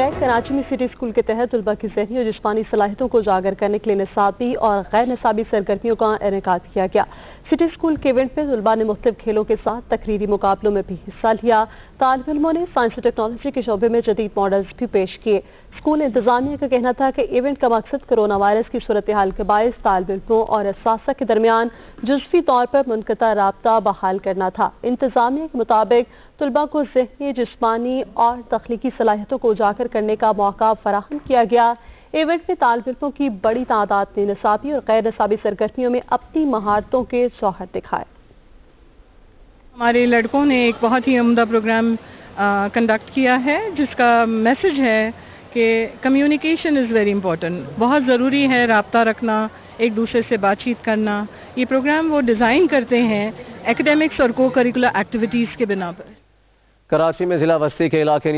कराची में city school के तहत तलबा की जहनी और जिसमानी सलाहितों को उजागर करने के लिए निसाबी और गैर निसाबी सरगर्मियों का इनका किया गया। सिटी स्कूल के इवेंट में तलबा ने मुख्तु खेलों के साथ तकरीरी मुकाबलों में भी हिस्सा लिया। तालब इलमों ने साइंस और टेक्नोलॉजी के शोबे में जदीद मॉडल्स भी पेश किए। स्कूल इंतजामिया का कहना था कि इवेंट का मकसद कोरोना वायरस की सूरत हाल के बायस तालब इलमों और असासा के दरमियान जुजवी तौर पर मुनकता रबता बहाल करना था। इंतजामिया के मुताबिक तलबा को जहनी, जिसमानी और तख्लीकी सलाहियतों को उजागर करने का मौका फराहम किया गया। इवेंट में तालब इलमों की बड़ी तादाद ने निसाबी और गैर निसाबी सरगर्मियों में अपनी महारतों के जौहर दिखाए। हमारे लड़कों ने एक बहुत ही उमदा प्रोग्राम कंडक्ट किया है जिसका मैसेज है कि कम्युनिकेशन इज़ वेरी इंपॉर्टेंट बहुत ज़रूरी है रबता रखना एक दूसरे से बातचीत करना। ये प्रोग्राम वो डिज़ाइन करते हैं एकेडमिक्स और को करिकुलर एक्टिविटीज़ के बिना पर। कराची में जिला बस्ती के इलाके न्यू